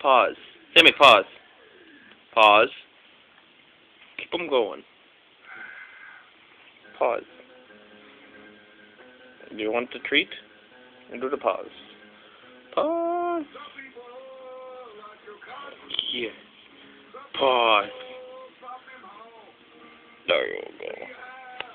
Paws. Sammy, paws. Paws. Keep them going. Paws. Do you want the treat? And do the paws. Paws. Yeah. Paws. There you go.